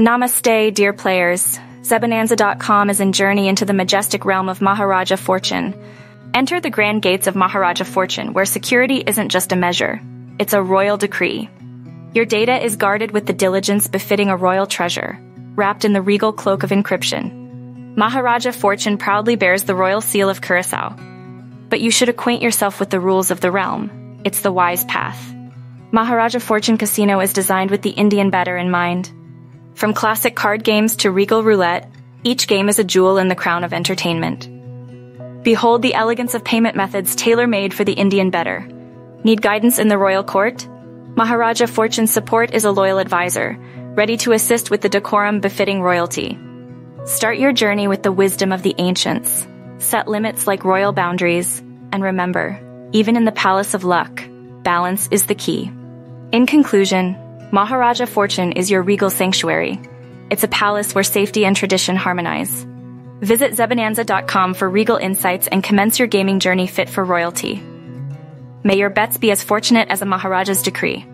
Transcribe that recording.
Namaste, dear players. Zebonanza.com is in journey into the majestic realm of Maharaja Fortune. Enter the grand gates of Maharaja Fortune, where security isn't just a measure, it's a royal decree. Your data is guarded with the diligence befitting a royal treasure, wrapped in the regal cloak of encryption. Maharaja Fortune proudly bears the royal seal of Curacao. But you should acquaint yourself with the rules of the realm. It's the wise path. Maharaja Fortune Casino is designed with the Indian bettor in mind. From classic card games to regal roulette, each game is a jewel in the crown of entertainment. Behold the elegance of payment methods tailor-made for the Indian bettor. Need guidance in the royal court? Maharaja Fortune's support is a loyal advisor, ready to assist with the decorum befitting royalty. Start your journey with the wisdom of the ancients. Set limits like royal boundaries, and remember, even in the palace of luck, balance is the key. In conclusion, Maharaja Fortune is your regal sanctuary. It's a palace where safety and tradition harmonize. Visit Zebonanza.com for regal insights and commence your gaming journey fit for royalty. May your bets be as fortunate as a Maharaja's decree.